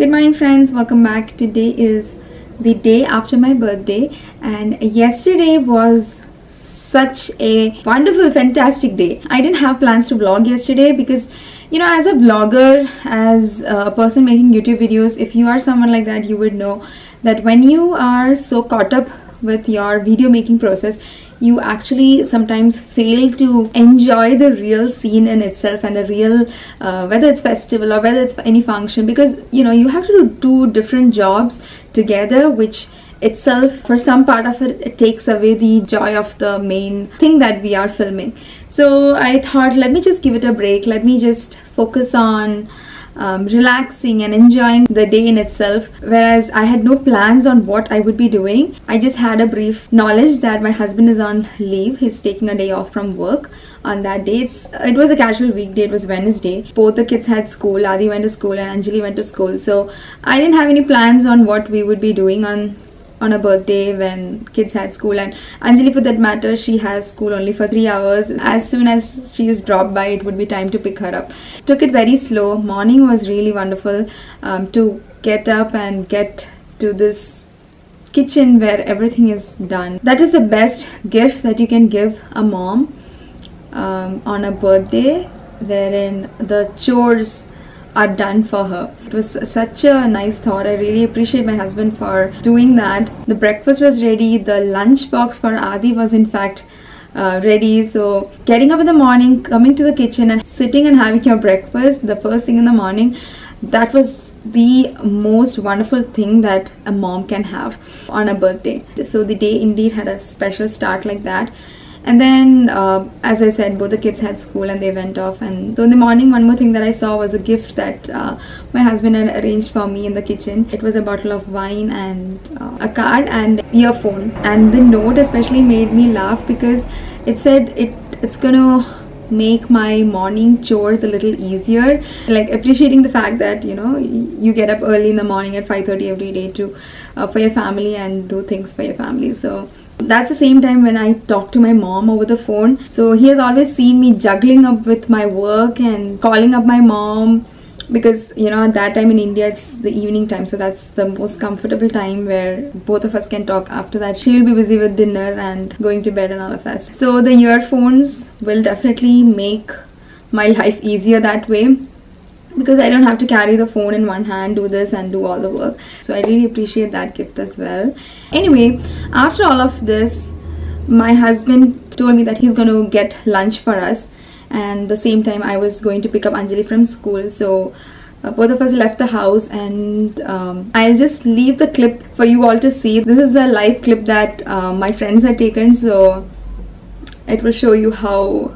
Good morning friends, welcome back. Today is the day after my birthday and yesterday was such a wonderful fantastic day. I didn't have plans to vlog yesterday because you know as a vlogger, as a person making YouTube videos, if you are someone like that you would know that when you are so caught up with your video making process you actually sometimes fail to enjoy the real scene in itself and the real uh, whether it's festival or whether it's any function because you know you have to do two different jobs together which itself for some part of it it takes away the joy of the main thing that we are filming. So i thought let me just give it a break. Let me just focus on um, relaxing and enjoying the day in itself whereas I had no plans on what I would be doing. I just had a brief knowledge that my husband is on leave. He's taking a day off from work on that day. It's, it was a casual weekday. It was Wednesday. Both the kids had school. Adi went to school and Anjali went to school. So I didn't have any plans on what we would be doing on on a birthday when kids had school. And Anjali for that matter she has school only for three hours. As soon as she is dropped by it would be time to pick her up. Took it very slow. Morning was really wonderful um, to get up and get to this kitchen where everything is done. That is the best gift that you can give a mom um, on a birthday wherein the chores are done for her. It was such a nice thought. I really appreciate my husband for doing that. The breakfast was ready. The lunch box for Adi was in fact uh, ready. So getting up in the morning, coming to the kitchen and sitting and having your breakfast the first thing in the morning, that was the most wonderful thing that a mom can have on a birthday. So the day indeed had a special start like that and then uh, as I said both the kids had school and they went off. And so in the morning one more thing that I saw was a gift that uh, my husband had arranged for me in the kitchen. It was a bottle of wine and uh, a card and earphone. And the note especially made me laugh because it said it it's gonna make my morning chores a little easier. Like appreciating the fact that you know you get up early in the morning at 5:30 every day to uh, for your family and do things for your family. So that's the same time when I talk to my mom over the phone. So he has always seen me juggling up with my work and calling up my mom because you know at that time in India it's the evening time. So that's the most comfortable time where both of us can talk. After that she'll be busy with dinner and going to bed and all of that. So the earphones will definitely make my life easier that way because I don't have to carry the phone in one hand, do this and do all the work. So I really appreciate that gift as well. Anyway, after all of this, my husband told me that he's going to get lunch for us and the same time I was going to pick up Anjali from school. So uh, both of us left the house and um, I'll just leave the clip for you all to see. This is a live clip that uh, my friends had taken so it will show you how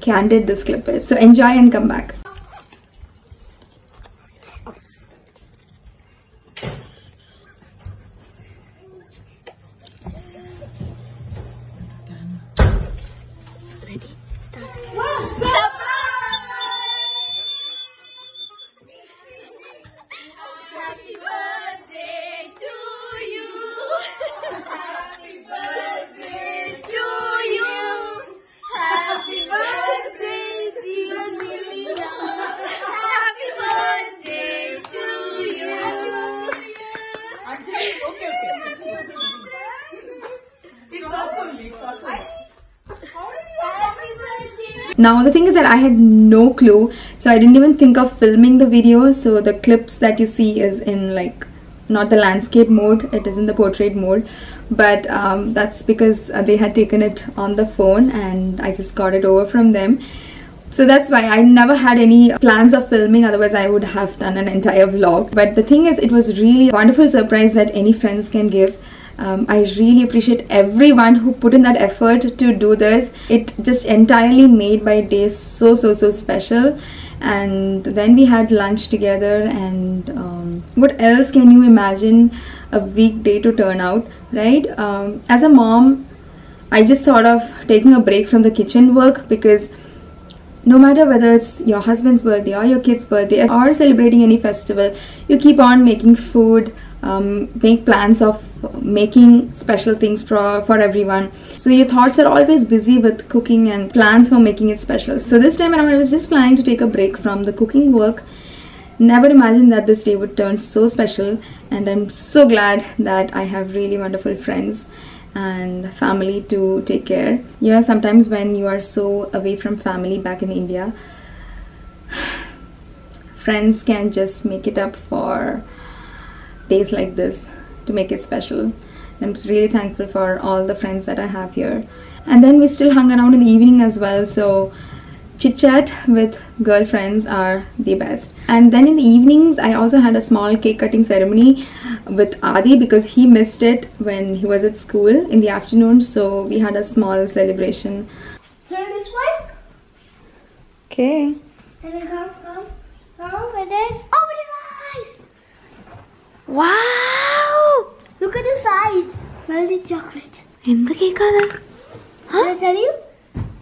candid this clip is. So enjoy and come back. Now the thing is that I had no clue so I didn't even think of filming the video. So the clips that you see is in like not the landscape mode it is in the portrait mode. But um, that's because uh, they had taken it on the phone and I just got it over from them. So that's why I never had any plans of filming otherwise I would have done an entire vlog. But the thing is it was really a wonderful surprise that any friends can give um, I really appreciate everyone who put in that effort to do this. It just entirely made my day so so so special. And then we had lunch together and um, what else can you imagine a weekday to turn out right? Um, as a mom I just thought of taking a break from the kitchen work because no matter whether it's your husband's birthday or your kid's birthday or celebrating any festival you keep on making food um, make plans of making special things for, for everyone. So your thoughts are always busy with cooking and plans for making it special. So this time around I was just planning to take a break from the cooking work never imagined that this day would turn so special and I'm so glad that I have really wonderful friends and family to take care. You know, sometimes when you are so away from family back in India, friends can just make it up for days like this to make it special. I'm really thankful for all the friends that I have here. And then we still hung around in the evening as well, so chit chat with girlfriends are the best and then in the evenings i also had a small cake cutting ceremony with adi because he missed it when he was at school in the afternoon so we had a small celebration Turn this way. okay And then come, come, come, and then open your eyes. wow Look at the size. Melted chocolate. എന്ത് കേക്കാത് Can I tell you?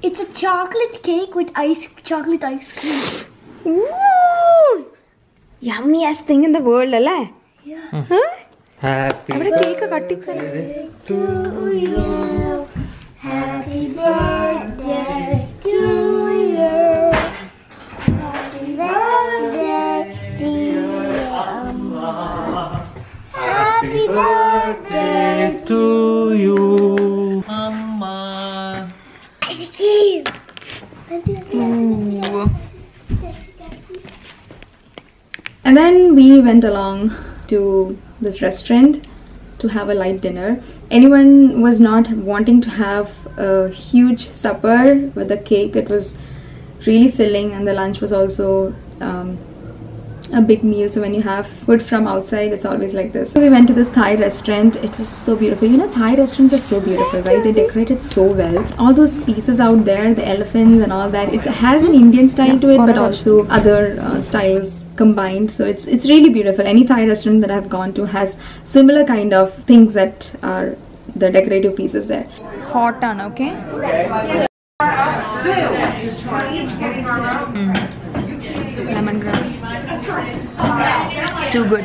It's a chocolate cake with ice, chocolate ice cream. yummiest thing in the world അല്ലേ Yeah. Happy അവിടെ cake cutting To you. Happy birthday. to you, Amma. Ice cream. And then we went along to this restaurant to have a light dinner. Anyone was not wanting to have a huge supper with a cake. It was really filling, and the lunch was also um, a big meal. So when you have food from outside, it's always like this. So we went to this Thai restaurant. It was so beautiful. You know, Thai restaurants are so beautiful, right? They decorate it so well. All those pieces out there, the elephants and all that. It has an Indian style to it, but also other uh, styles combined so it's it's really beautiful any thai restaurant that i've gone to has similar kind of things that are the decorative pieces there hot on okay lemongrass too good.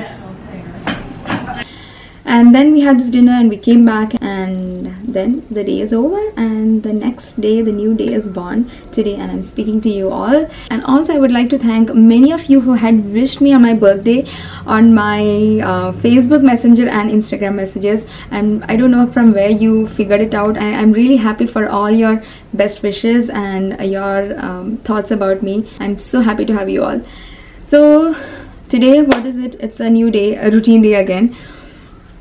And then we had this dinner and we came back and then the day is over and the next day the new day is born today and i'm speaking to you all. And also i would like to thank many of you who had wished me on my birthday on my uh, facebook messenger and instagram messages. And i don't know from where you figured it out. I, i'm really happy for all your best wishes and your um, thoughts about me. I'm so happy to have you all so today what is it? It's a new day a routine day again.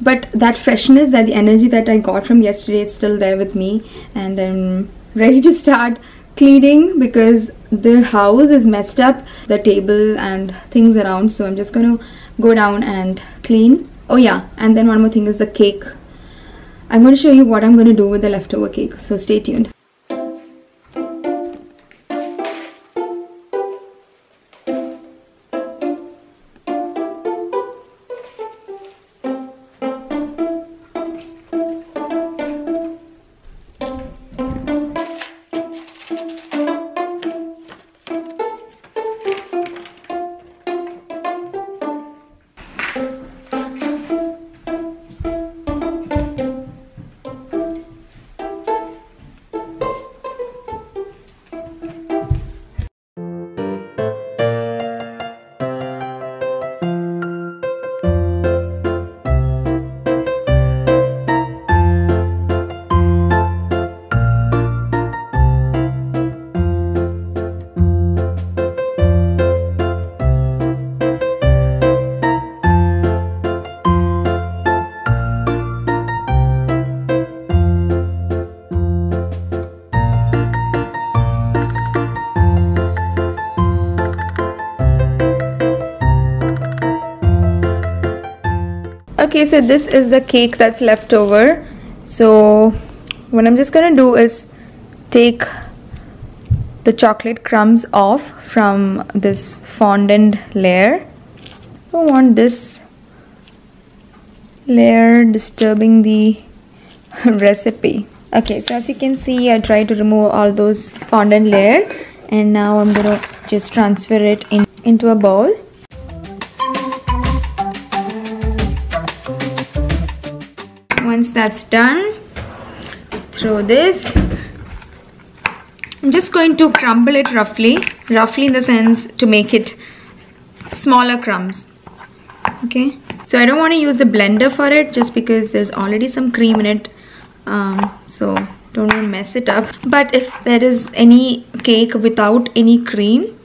But that freshness that the energy that i got from yesterday it's still there with me. And i'm ready to start cleaning because the house is messed up the table and things around. So i'm just gonna go down and clean. Oh yeah. And then one more thing is the cake. I'm going to show you what i'm going to do with the leftover cake. So stay tuned so this is the cake that's left over. So what I'm just gonna do is take the chocolate crumbs off from this fondant layer. I don't want this layer disturbing the recipe. Okay so as you can see I tried to remove all those fondant layer and now I'm gonna just transfer it in into a bowl once that's done throw this. I'm just going to crumble it roughly roughly in the sense to make it smaller crumbs okay? So I don't want to use the blender for it just because there's already some cream in it um, so don't want to mess it up. But if there is any cake without any cream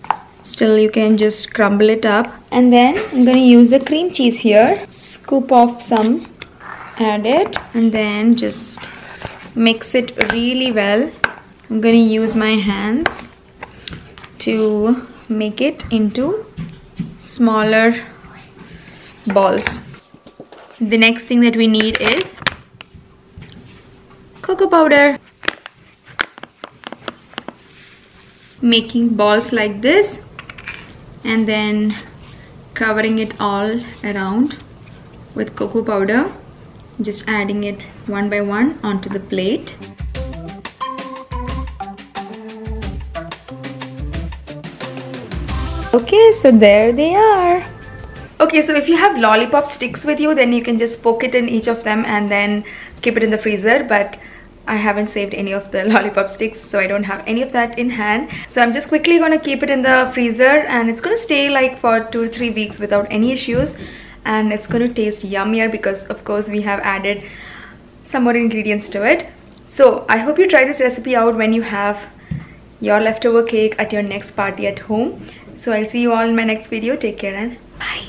still you can just crumble it up. And then I'm to use the cream cheese here scoop off some add it and then just mix it really well. I'm to use my hands to make it into smaller balls. The next thing that we need is cocoa powder. Making balls like this and then covering it all around with cocoa powder just adding it one by one onto the plate. Okay so there they are. Okay so if you have lollipop sticks with you then you can just poke it in each of them and then keep it in the freezer but I haven't saved any of the lollipop sticks so I don't have any of that in hand. So I'm just quickly gonna keep it in the freezer and it's gonna stay like for two or three weeks without any issues and it's gonna taste yummier because of course we have added some more ingredients to it. So I hope you try this recipe out when you have your leftover cake at your next party at home. So I'll see you all in my next video. Take care and bye